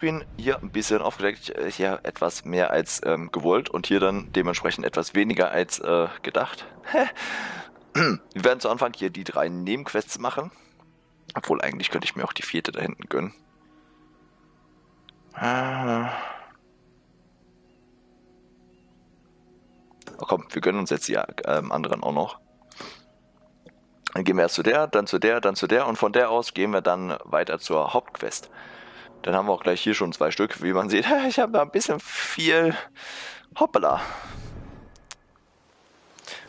bin hier ein bisschen aufgedeckt, äh, hier etwas mehr als ähm, gewollt und hier dann dementsprechend etwas weniger als äh, gedacht. Wir werden zu Anfang hier die drei Nebenquests machen. Obwohl eigentlich könnte ich mir auch die vierte da hinten gönnen. Ah. Oh, komm, wir gönnen uns jetzt die ähm, anderen auch noch. Dann gehen wir erst zu der, dann zu der, dann zu der und von der aus gehen wir dann weiter zur Hauptquest. Dann haben wir auch gleich hier schon zwei Stück. Wie man sieht, ich habe da ein bisschen viel. Hoppala.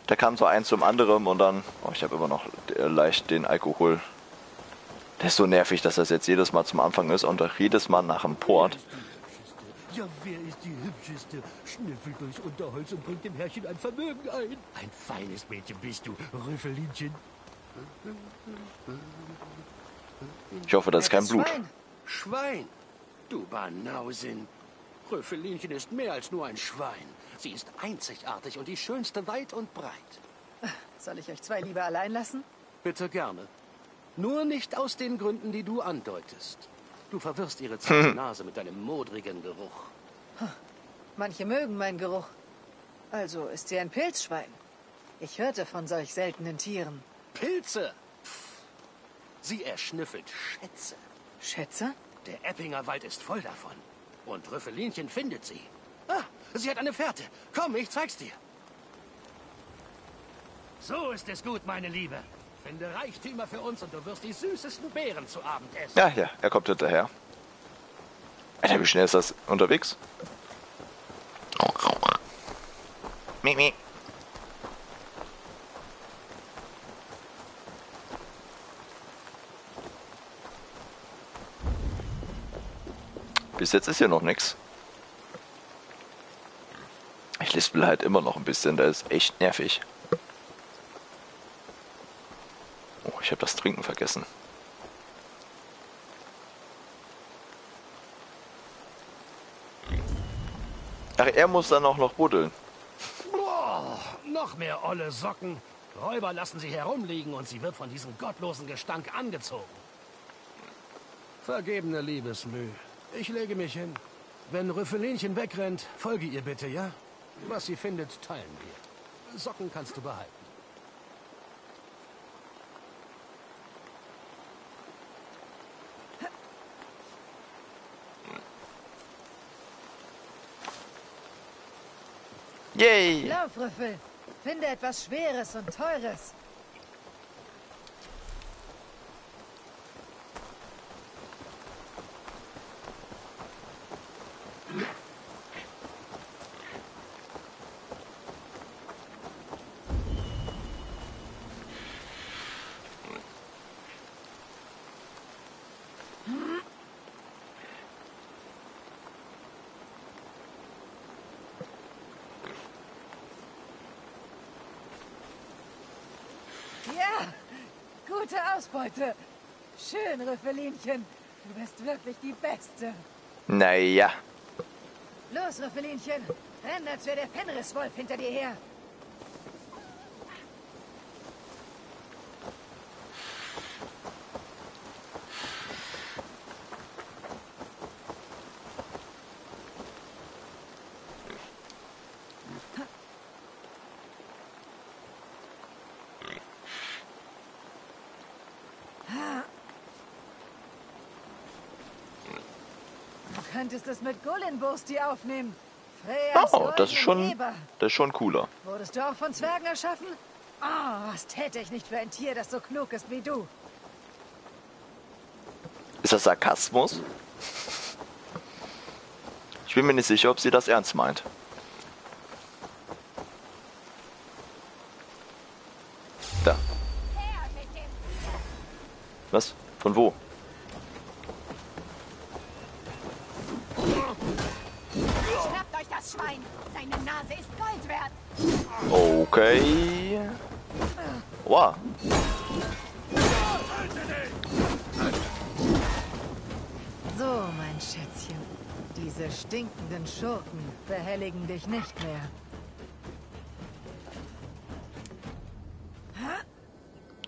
Da kam so eins zum anderen und dann. Oh, ich habe immer noch leicht den Alkohol. Der ist so nervig, dass das jetzt jedes Mal zum Anfang ist und auch jedes Mal nach dem Port. Ja, wer ist die hübscheste? Schnüffelt durchs Unterholz und bringt dem Herrchen ein Vermögen ein. Ein feines Mädchen bist du, Rüffelinchen. Ich hoffe, das ist kein Blut. Schwein. Schwein. Du Banausin. Röfelinchen ist mehr als nur ein Schwein. Sie ist einzigartig und die schönste weit und breit. Soll ich euch zwei lieber allein lassen? Bitte gerne. Nur nicht aus den Gründen, die du andeutest. Du verwirrst ihre zarte Nase mit deinem modrigen Geruch. Manche mögen meinen Geruch. Also ist sie ein Pilzschwein. Ich hörte von solch seltenen Tieren. Pilze! Pff. Sie erschnüffelt Schätze. Schätze? Der Eppinger Wald ist voll davon. Und Rüffelinchen findet sie. Ah, sie hat eine Fährte. Komm, ich zeig's dir. So ist es gut, meine Liebe. Finde Reichtümer für uns und du wirst die süßesten Beeren zu Abend essen. Ja, ja, er kommt hinterher. Alter, wie schnell ist das unterwegs? Mimi. Bis jetzt ist hier noch nichts. Ich lispel halt immer noch ein bisschen, da ist echt nervig. Oh, ich habe das Trinken vergessen. Ach, er muss dann auch noch buddeln. Boah, noch mehr olle Socken. Räuber lassen sie herumliegen und sie wird von diesem gottlosen Gestank angezogen. Vergebene Liebesmüh. Ich lege mich hin. Wenn Rüffelinchen wegrennt, folge ihr bitte, ja? Was sie findet, teilen wir. Socken kannst du behalten. Yay! Lauf, Rüffel. Finde etwas Schweres und Teures. Ja, gute Ausbeute. Schön, Rüffelinchen. Du bist wirklich die Beste. Naja. Los, Rüffelinchen. Renn, als wäre der Fenriswolf hinter dir her. Könntest es mit Gullinbursti aufnehmen. Oh, das ist schon, das ist schon cooler. Wurdest du auch von Zwergen erschaffen? Ah, was täte ich nicht für ein Tier, das so klug ist wie du? Ist das Sarkasmus? Ich bin mir nicht sicher, ob sie das ernst meint. Da. Was? Von wo? Nase ist Gold wert! Okay. Wow. So, mein Schätzchen. Diese stinkenden Schurken behelligen dich nicht mehr.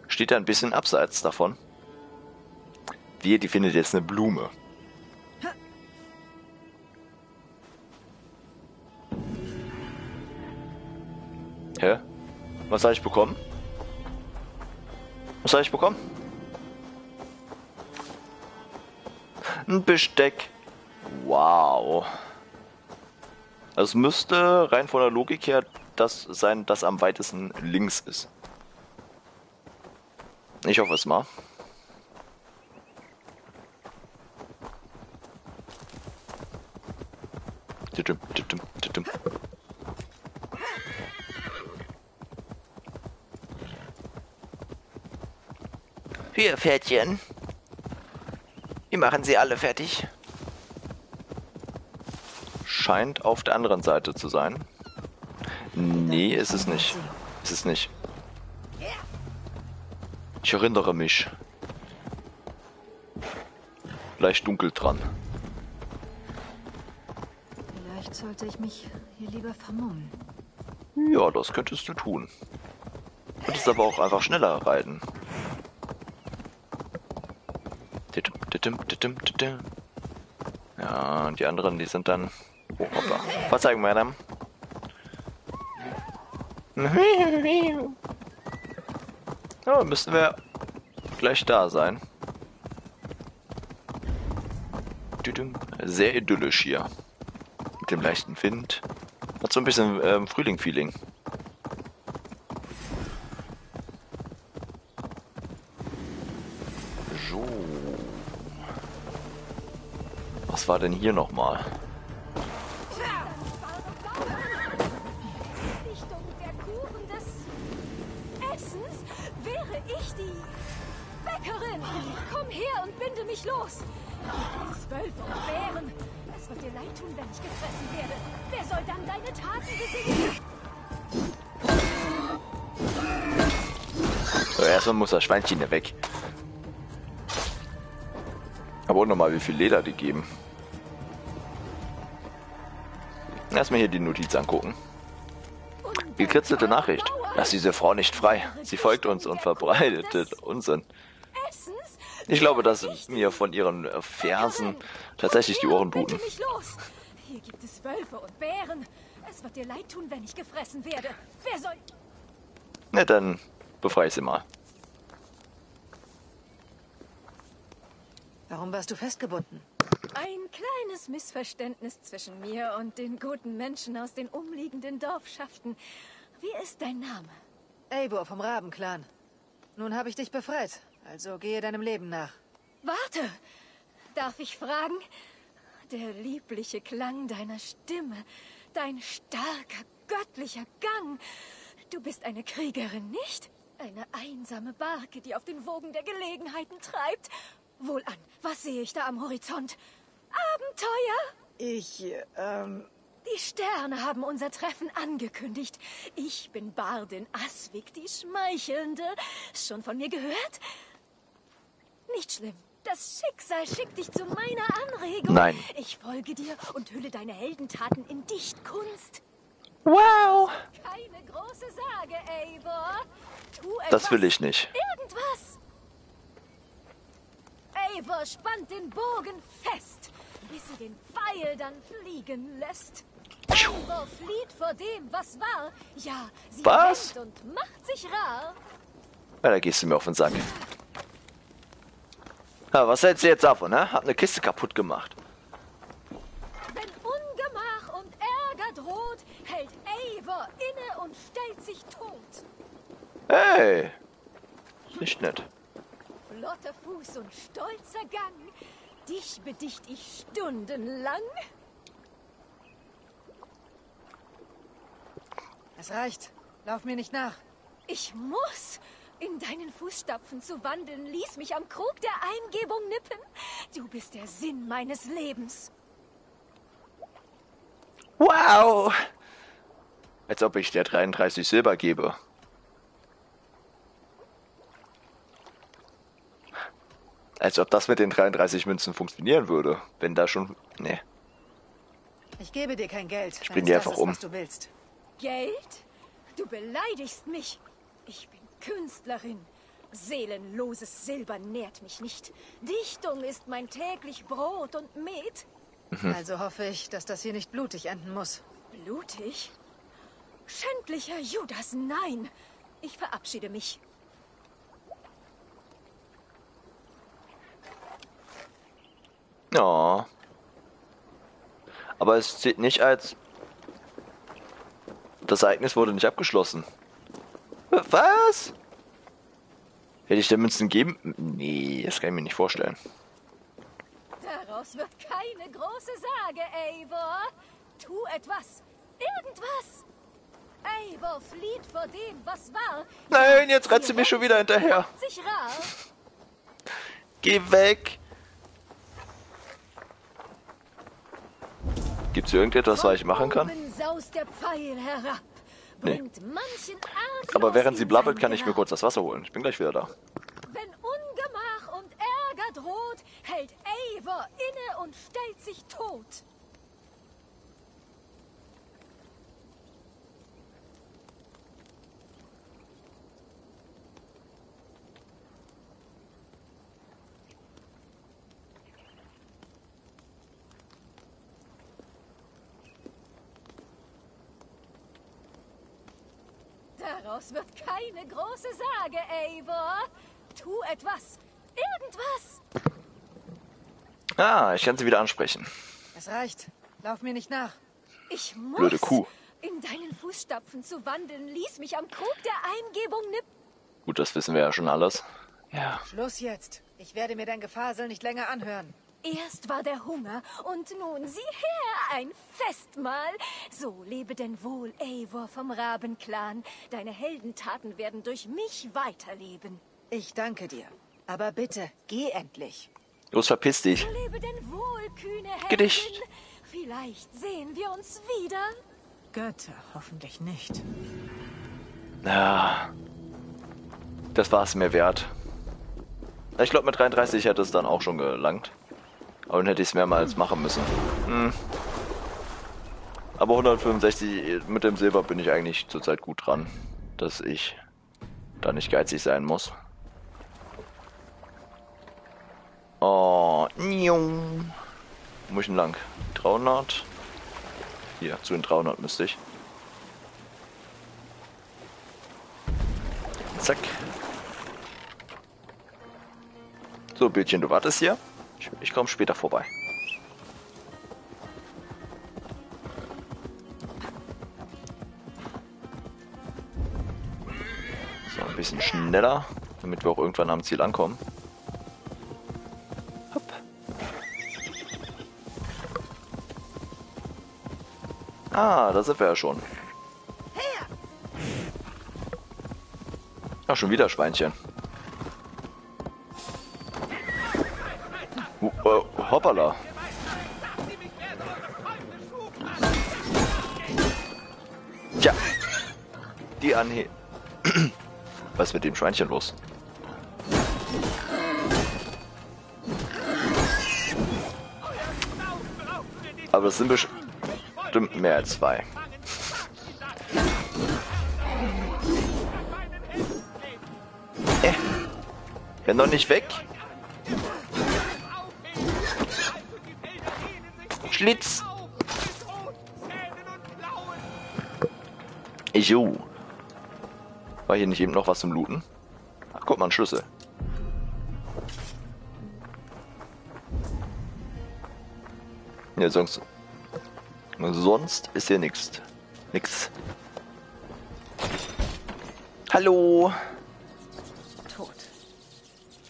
Steht da ein bisschen abseits davon. Wir, die findet jetzt eine Blume. Was habe ich bekommen? Was habe ich bekommen? Ein Besteck. Wow. Es müsste rein von der Logik her das sein, das am weitesten links ist. Ich hoffe es mal. Hier, Pferdchen. Wir machen sie alle fertig. Scheint auf der anderen Seite zu sein. Nee, ist es nicht. Ist es nicht. Ich erinnere mich. Leicht dunkel dran. Vielleicht sollte ich mich hier lieber vermummen. Ja, das könntest du tun. Könntest aber auch einfach schneller reiten. Ja, die anderen, die sind dann... Oh, hoppla. Verzeihen, Madame. Ja, müssen wir gleich da sein. Sehr idyllisch hier. Mit dem leichten Wind. Hat so ein bisschen ähm, Frühling-Feeling. War denn hier nochmal? Die. Komm her und binde mich los. Es Wölfe und Bären. Es wird dir leid tun, wenn ich gefressen werde. Wer soll dann deine Taten besiegen? So, erstmal muss das Schweinchen weg. Aber auch nochmal, wie viel Leder die geben. Erstmal hier die Notiz angucken. Gekritzelte Nachricht. Lass diese Frau nicht frei. Sie folgt uns und verbreitet Unsinn. Essens? Ich glaube, dass mir von ihren Fersen tatsächlich die Ohren bluten. Hier gibt es Wölfe und Bären. Es wird dir leid tun, wenn ich gefressen werde. Wer soll... Na, dann befreie ich sie mal. Warum warst du festgebunden? Ein kleines Missverständnis zwischen mir und den guten Menschen aus den umliegenden Dorfschaften. Wie ist dein Name? Eivor vom Rabenclan. Nun habe ich dich befreit, also gehe deinem Leben nach. Warte! Darf ich fragen? Der liebliche Klang deiner Stimme, dein starker, göttlicher Gang. Du bist eine Kriegerin, nicht? Eine einsame Barke, die auf den Wogen der Gelegenheiten treibt. Wohlan, was sehe ich da am Horizont? Abenteuer! Ich, ähm, Die Sterne haben unser Treffen angekündigt. Ich bin Bardin Aswig, die Schmeichelnde. Schon von mir gehört? Nicht schlimm. Das Schicksal schickt dich zu meiner Anregung. Nein. Ich folge dir und hülle deine Heldentaten in Dichtkunst. Wow! Keine große Sage, Eivor. Tu Das etwas, will ich nicht. Irgendwas. Eivor spannt den Bogen fest, bis sie den Pfeil dann fliegen lässt. Eivor flieht vor dem, was war. Ja, sie Was? und macht sich rar. Ja, da gehst du mir auf den Sack. Ja, was hältst du jetzt davon, ne? Hab eine Kiste kaputt gemacht. Wenn Ungemach und Ärger droht, hält Eivor inne und stellt sich tot. Hey! Nicht nett. Flotter Fuß und stolzer Gang. Dich bedicht ich stundenlang. es reicht. Lauf mir nicht nach. Ich muss. In deinen Fußstapfen zu wandeln, ließ mich am Krug der Eingebung nippen. Du bist der Sinn meines Lebens. Wow! Als ob ich der 33 Silber gebe. Als ob das mit den 33 Münzen funktionieren würde. Wenn da schon. Nee. Ich gebe dir kein Geld. Ich bring die einfach ist, um. Was du willst. Geld? Du beleidigst mich. Ich bin Künstlerin. Seelenloses Silber nährt mich nicht. Dichtung ist mein täglich Brot und Met. Hm. Also hoffe ich, dass das hier nicht blutig enden muss. Blutig? Schändlicher Judas, nein! Ich verabschiede mich. Ja. Aber es zählt nicht als. Das Ereignis wurde nicht abgeschlossen. Was? Hätte ich der Münzen geben? Nee, das kann ich mir nicht vorstellen. Daraus wird keine große Sage, Eivor. Tu etwas. Irgendwas. Eivor flieht vor dem, was war. Nein, jetzt rennt sie mir schon wieder hinterher. Geh weg. Gibt's hier irgendetwas, was ich machen kann? Nee. Aber während sie blabbelt, kann ich mir kurz das Wasser holen. Ich bin gleich wieder da. Wenn Ungemach und Ärger droht, hält Eivor inne und stellt sich tot. Daraus wird keine große Sage, Eivor. Tu etwas. Irgendwas. Ah, ich kann sie wieder ansprechen. Es reicht. Lauf mir nicht nach. Ich muss. Blöde Kuh. In deinen Fußstapfen zu wandeln, ließ mich am Krug der Eingebung nippen. Gut, das wissen wir ja schon alles. Ja. Schluss jetzt. Ich werde mir dein Gefasel nicht länger anhören. Erst war der Hunger und nun sieh her, ein Festmahl. So lebe denn wohl, Eivor vom Rabenclan. Deine Heldentaten werden durch mich weiterleben. Ich danke dir. Aber bitte, geh endlich. Los, verpiss dich. So lebe denn wohl, kühne Heldin. Gedicht. Vielleicht sehen wir uns wieder. Götter, hoffentlich nicht. Ja. Das war es mir wert. Ich glaube, mit 33 hätte es dann auch schon gelangt. Aber dann hätte ich es mehrmals machen müssen. Hm. Aber 165 mit dem Silber bin ich eigentlich zurzeit gut dran, dass ich da nicht geizig sein muss. Oh, niung. Wo muss ich denn lang? 300? Hier, zu den 300 müsste ich. Zack. So, Bildchen, du wartest hier. Ich, ich komme später vorbei. So, ein bisschen schneller, damit wir auch irgendwann am Ziel ankommen. Hopp. Ah, da sind wir ja schon. Ach, schon wieder Schweinchen. Hoppala. Tja. Die Anhe... Was ist mit dem Schweinchen los? Aber es sind bestimmt mehr als zwei. Äh. Renn doch nicht weg. Schlitz. Jo. War hier nicht eben noch was zum Looten? Ach, guck mal, ein Schlüssel. Ja, sonst... Sonst ist hier nichts. Nix. Hallo. Tot.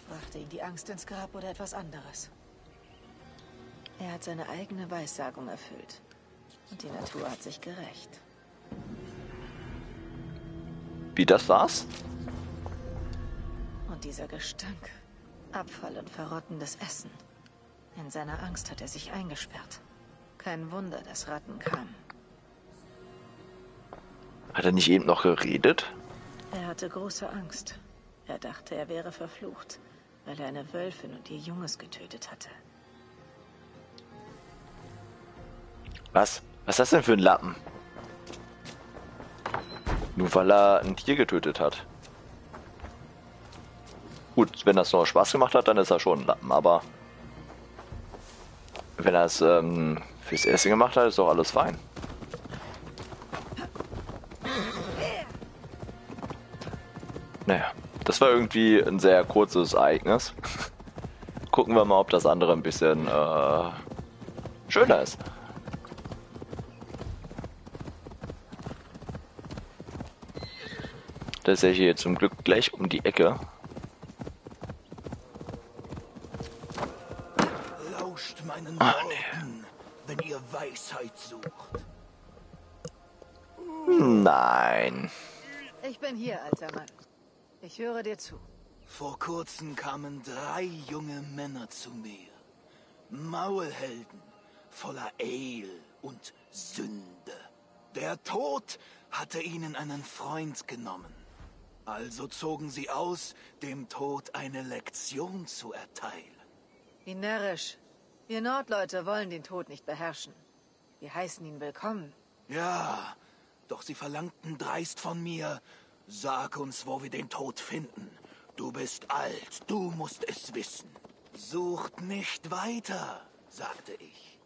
Brachte ihn die Angst ins Grab oder etwas anderes? Er hat seine eigene Weissagung erfüllt. Und die Natur hat sich gerecht. Wie, das war's? Und dieser Gestank. Abfall und verrottendes Essen. In seiner Angst hat er sich eingesperrt. Kein Wunder, dass Ratten kamen. Hat er nicht eben noch geredet? Er hatte große Angst. Er dachte, er wäre verflucht, weil er eine Wölfin und ihr Junges getötet hatte. Was? Was ist das denn für ein Lappen? Nur weil er ein Tier getötet hat. Gut, wenn das noch Spaß gemacht hat, dann ist er schon ein Lappen, aber wenn er es ähm, fürs Essen gemacht hat, ist doch alles fein. Naja, das war irgendwie ein sehr kurzes Ereignis. Gucken wir mal, ob das andere ein bisschen äh, schöner ist. Das ist ja hier zum Glück gleich um die Ecke. Lauscht meinen ah, Worten, wenn ihr Weisheit sucht. Nein. Ich bin hier, alter Mann. Ich höre dir zu. Vor kurzem kamen drei junge Männer zu mir. Maulhelden, voller Eil und Sünde. Der Tod hatte ihnen einen Freund genommen. Also zogen sie aus, dem Tod eine Lektion zu erteilen. Wie närrisch. Wir Nordleute wollen den Tod nicht beherrschen. Wir heißen ihn willkommen. Ja, doch sie verlangten dreist von mir, sag uns, wo wir den Tod finden. Du bist alt, du musst es wissen. Sucht nicht weiter, sagte ich.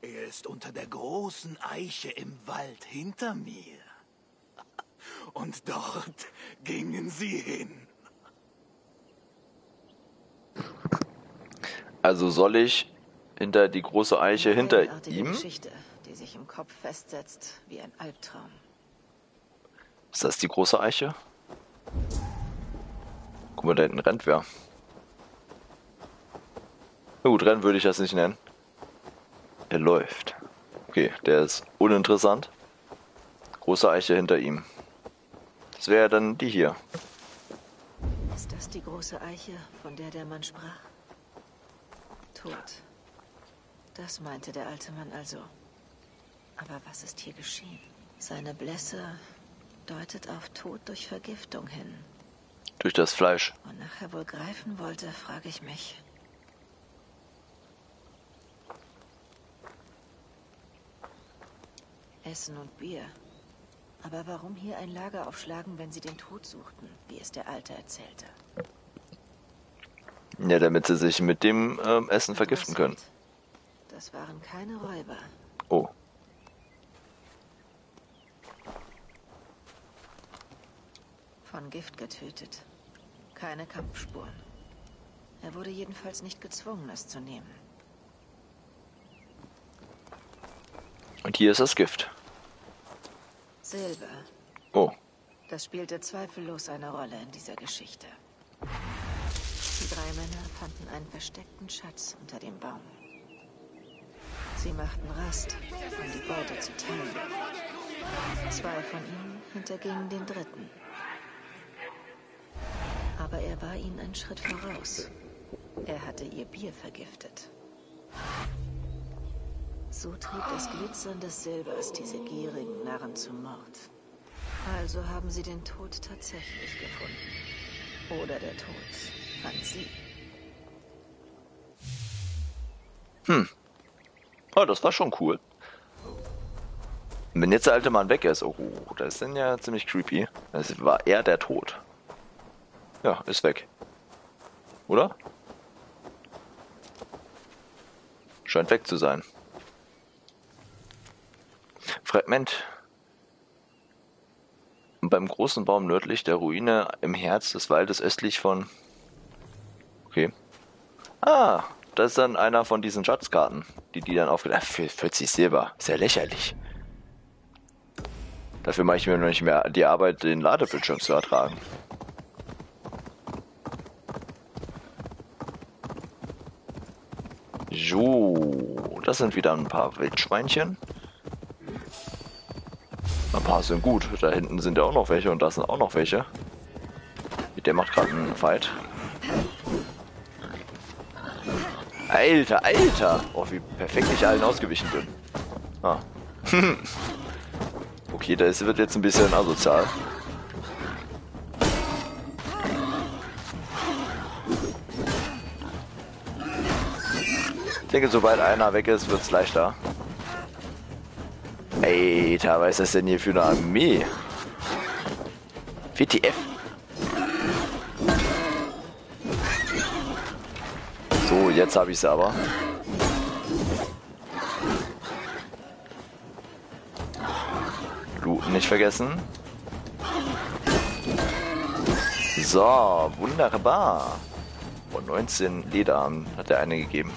Er ist unter der großen Eiche im Wald hinter mir. Und dort gingen sie hin. Also soll ich hinter die große Eiche hinter ihm? Geschichte, die sich im Kopf festsetzt wie ein Albtraum. Ist das die große Eiche? Guck mal, da hinten rennt wer. Na gut, rennen würde ich das nicht nennen. Er läuft. Okay, der ist uninteressant. Große Eiche hinter ihm. Das wäre dann die hier. Ist das die große Eiche, von der der Mann sprach? Tod. Das meinte der alte Mann also. Aber was ist hier geschehen? Seine Blässe deutet auf Tod durch Vergiftung hin. Durch das Fleisch. Und nachher wohl greifen wollte, frage ich mich. Essen und Bier. Aber warum hier ein Lager aufschlagen, wenn sie den Tod suchten, wie es der Alte erzählte? Ja, damit sie sich mit dem ähm, Essen vergiften können. Das waren keine Räuber. Oh. Von Gift getötet. Keine Kampfspuren. Er wurde jedenfalls nicht gezwungen, es zu nehmen. Und hier ist das Gift. Silber. Oh. Das spielte zweifellos eine Rolle in dieser Geschichte. Die drei Männer fanden einen versteckten Schatz unter dem Baum. Sie machten Rast, um die Beute zu teilen. Zwei von ihnen hintergingen den dritten. Aber er war ihnen einen Schritt voraus. Er hatte ihr Bier vergiftet. So trieb das Glitzern des Silbers diese gierigen Narren zum Mord. Also haben sie den Tod tatsächlich gefunden. Oder der Tod fand sie. Hm. Oh, das war schon cool. Wenn jetzt der alte Mann weg ist, oh, das ist dann ja ziemlich creepy. Das war er der Tod. Ja, ist weg. Oder? Scheint weg zu sein. Fragment. Beim großen Baum nördlich der Ruine im Herz des Waldes östlich von... Okay. Ah, das ist dann einer von diesen Schatzkarten, die die dann aufgedacht Für 40 Silber. Sehr lächerlich. Dafür mache ich mir noch nicht mehr die Arbeit, den Ladebildschirm zu ertragen. So, das sind wieder ein paar Wildschweinchen. Ein paar sind gut. Da hinten sind ja auch noch welche und da sind auch noch welche. Der macht gerade einen Fight. Alter, Alter! Oh, wie perfekt ich allen ausgewichen bin. Ah. okay, das wird jetzt ein bisschen asozial. Ich denke, sobald einer weg ist, wird es leichter. Alter, was ist das denn hier für eine Armee? WTF. So, jetzt habe ich es aber. Looten nicht vergessen. So, wunderbar. Und 19 Lederarm hat der eine gegeben.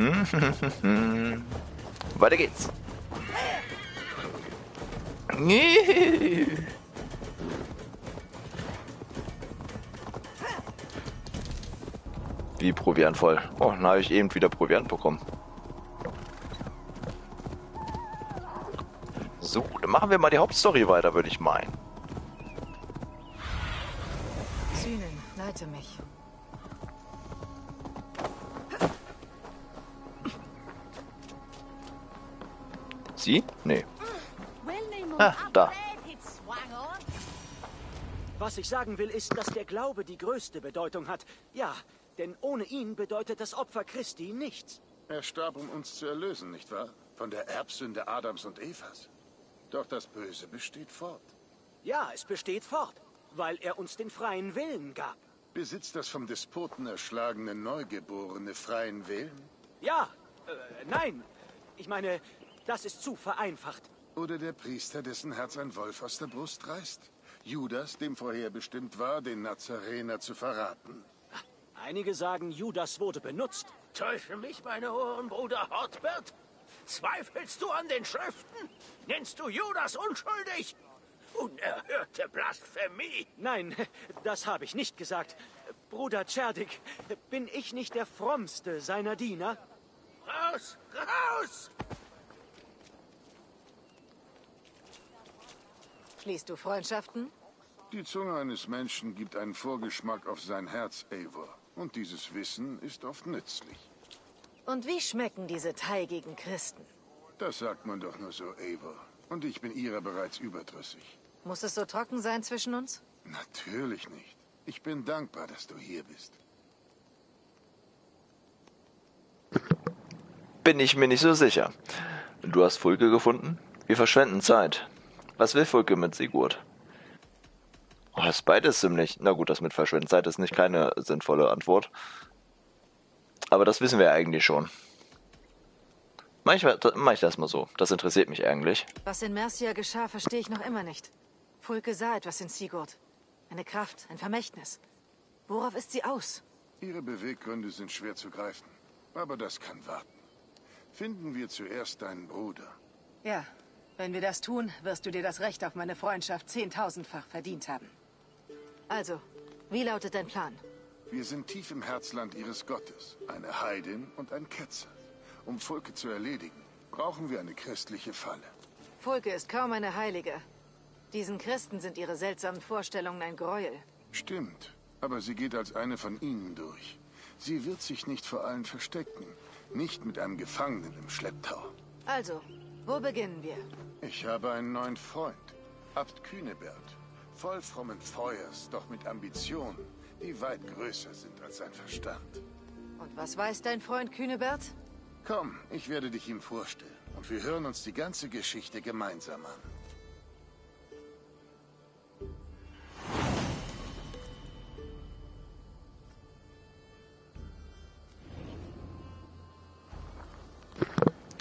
Weiter geht's. Wie Proviant voll. Oh, dann habe ich eben wieder Proviant bekommen. So, dann machen wir mal die Hauptstory weiter, würde ich meinen. Sühnen, leite mich. Sie? Nee. Ah, da. Was ich sagen will, ist, dass der Glaube die größte Bedeutung hat. Ja, denn ohne ihn bedeutet das Opfer Christi nichts. Er starb, um uns zu erlösen, nicht wahr? Von der Erbsünde Adams und Evas. Doch das Böse besteht fort. Ja, es besteht fort, weil er uns den freien Willen gab. Besitzt das vom Despoten erschlagene Neugeborene freien Willen? Ja, äh, nein. Ich meine, das ist zu vereinfacht. Oder der Priester, dessen Herz ein Wolf aus der Brust reißt? Judas, dem vorherbestimmt war, den Nazarener zu verraten. Einige sagen, Judas wurde benutzt. Täusche mich, meine Ohren, Bruder Hortbert? Zweifelst du an den Schriften? Nennst du Judas unschuldig? Unerhörte Blasphemie! Nein, das habe ich nicht gesagt. Bruder Tscherdik, bin ich nicht der frommste seiner Diener? Raus! Raus! Schließt du Freundschaften? Die Zunge eines Menschen gibt einen Vorgeschmack auf sein Herz, Eivor. Und dieses Wissen ist oft nützlich. Und wie schmecken diese teigigen Christen? Das sagt man doch nur so, Eivor. Und ich bin ihrer bereits überdrüssig. Muss es so trocken sein zwischen uns? Natürlich nicht. Ich bin dankbar, dass du hier bist. Bin ich mir nicht so sicher. Du hast Fulke gefunden? Wir verschwenden Zeit. Was will Fulke mit Sigurd? Oh, das ist beides ziemlich. Na gut, das mit verschwenden Zeit ist nicht keine sinnvolle Antwort. Aber das wissen wir eigentlich schon. Mach ich, mach ich das mal so. Das interessiert mich eigentlich. Was in Mercia geschah, verstehe ich noch immer nicht. Fulke sah etwas in Sigurd. Eine Kraft, ein Vermächtnis. Worauf ist sie aus? Ihre Beweggründe sind schwer zu greifen. Aber das kann warten. Finden wir zuerst deinen Bruder. Ja, wenn wir das tun, wirst du dir das Recht auf meine Freundschaft zehntausendfach verdient haben. Also, wie lautet dein Plan? Wir sind tief im Herzland ihres Gottes. Eine Heidin und ein Ketzer. Um Fulke zu erledigen, brauchen wir eine christliche Falle. Fulke ist kaum eine Heilige. Diesen Christen sind ihre seltsamen Vorstellungen ein Gräuel. Stimmt, aber sie geht als eine von ihnen durch. Sie wird sich nicht vor allen verstecken. Nicht mit einem Gefangenen im Schlepptau. Also, wo beginnen wir? Ich habe einen neuen Freund. Abt Kühnebert. Voll frommen Feuers, doch mit Ambitionen, die weit größer sind als sein Verstand. Und was weiß dein Freund Kühnebert? Komm, ich werde dich ihm vorstellen. Und wir hören uns die ganze Geschichte gemeinsam an.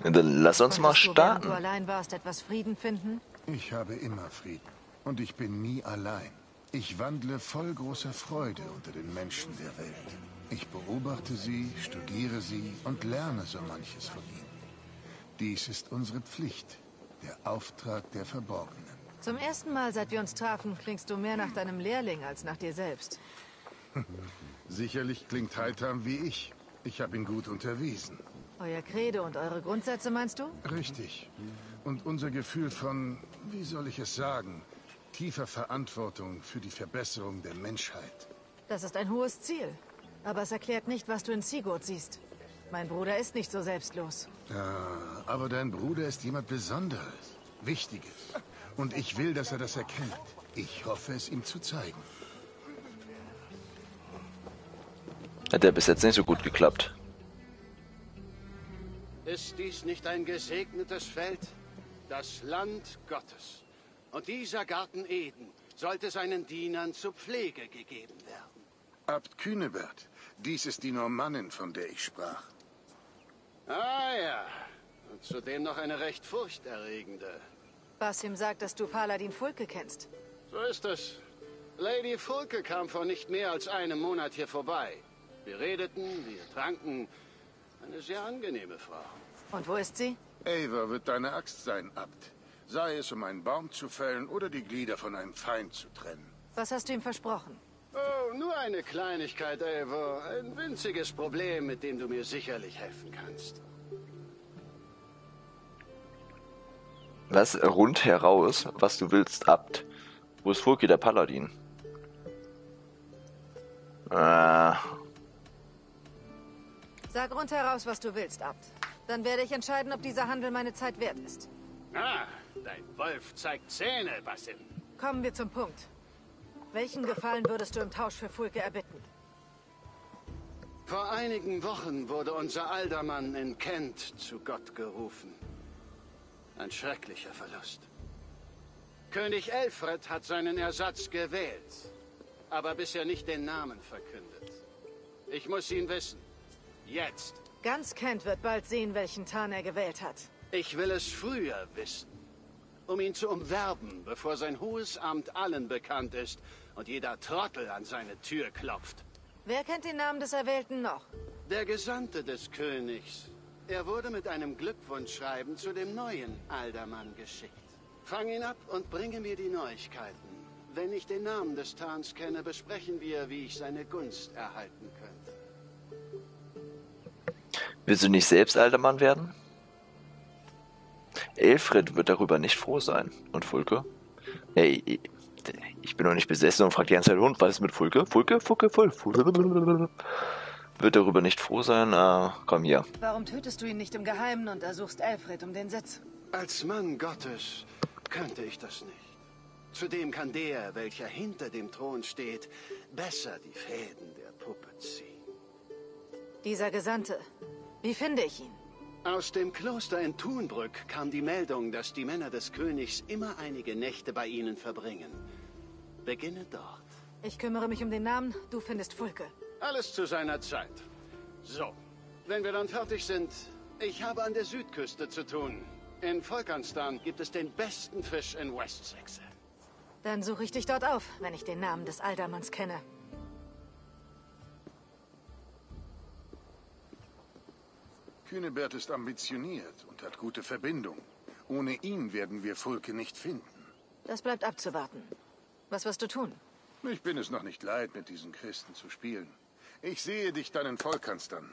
Lass uns mal starten. du allein warst, etwas Frieden finden? Ich habe immer Frieden. Und ich bin nie allein. Ich wandle voll großer Freude unter den Menschen der Welt. Ich beobachte sie, studiere sie und lerne so manches von ihnen. Dies ist unsere Pflicht, der Auftrag der Verborgenen. Zum ersten Mal, seit wir uns trafen, klingst du mehr nach deinem Lehrling als nach dir selbst. Sicherlich klingt Heitam wie ich. Ich habe ihn gut unterwiesen. Euer Credo und eure Grundsätze, meinst du? Richtig. Und unser Gefühl von, wie soll ich es sagen, tiefer Verantwortung für die Verbesserung der Menschheit. Das ist ein hohes Ziel. Aber es erklärt nicht, was du in Sigurd siehst. Mein Bruder ist nicht so selbstlos. Ja, aber dein Bruder ist jemand Besonderes, Wichtiges. Und ich will, dass er das erkennt. Ich hoffe, es ihm zu zeigen. Hat der bis jetzt nicht so gut geklappt. Ist dies nicht ein gesegnetes Feld? Das Land Gottes. Und dieser Garten Eden sollte seinen Dienern zur Pflege gegeben werden. Abt Kühnebert, dies ist die Normannin, von der ich sprach. Ah ja, Und zudem noch eine recht furchterregende. Basim sagt, dass du Paladin Fulke kennst. So ist es. Lady Fulke kam vor nicht mehr als einem Monat hier vorbei. Wir redeten, wir tranken. Eine sehr angenehme Frau. Und wo ist sie? Ava wird deine Axt sein, Abt. Sei es, um einen Baum zu fällen oder die Glieder von einem Feind zu trennen. Was hast du ihm versprochen? Oh, nur eine Kleinigkeit, Eivor. Ein winziges Problem, mit dem du mir sicherlich helfen kannst. Was rundheraus, was du willst, Abt. Wo ist Fulki der Paladin? Äh, Sag rundheraus, was du willst, Abt. Dann werde ich entscheiden, ob dieser Handel meine Zeit wert ist. Ah, dein Wolf zeigt Zähne, Basim. Kommen wir zum Punkt. Welchen Gefallen würdest du im Tausch für Fulke erbitten? Vor einigen Wochen wurde unser Aldermann in Kent zu Gott gerufen. Ein schrecklicher Verlust. König Elfred hat seinen Ersatz gewählt, aber bisher nicht den Namen verkündet. Ich muss ihn wissen. Jetzt. Ganz Kent wird bald sehen, welchen Tarn er gewählt hat. Ich will es früher wissen. Um ihn zu umwerben, bevor sein hohes Amt allen bekannt ist und jeder Trottel an seine Tür klopft. Wer kennt den Namen des Erwählten noch? Der Gesandte des Königs. Er wurde mit einem Glückwunschschreiben zu dem neuen Aldermann geschickt. Fang ihn ab und bringe mir die Neuigkeiten. Wenn ich den Namen des Tarns kenne, besprechen wir, wie ich seine Gunst erhalten könnte. Willst du nicht selbst Aldermann werden? Elfred wird darüber nicht froh sein. Und Fulke? Hey, ich- ich bin noch nicht besessen und frage die ganze Zeit, und was ist mit Fulke? Fulke, Fulke, Fulke, Fulke. Wird darüber nicht froh sein? Äh, komm hier. Warum tötest du ihn nicht im Geheimen und ersuchst Alfred um den Sitz? Als Mann Gottes könnte ich das nicht. Zudem kann der, welcher hinter dem Thron steht, besser die Fäden der Puppe ziehen. Dieser Gesandte. Wie finde ich ihn? Aus dem Kloster in Thunbrück kam die Meldung, dass die Männer des Königs immer einige Nächte bei ihnen verbringen. Beginne dort. Ich kümmere mich um den Namen, du findest Fulke. Alles zu seiner Zeit. So, wenn wir dann fertig sind, ich habe an der Südküste zu tun. In Volkanstan gibt es den besten Fisch in Westsachse. Dann suche ich dich dort auf, wenn ich den Namen des Aldermanns kenne. Kühnebert ist ambitioniert und hat gute Verbindungen. Ohne ihn werden wir Fulke nicht finden. Das bleibt abzuwarten. Was wirst du tun? Ich bin es noch nicht leid, mit diesen Christen zu spielen. Ich sehe dich dann in Volkanstern.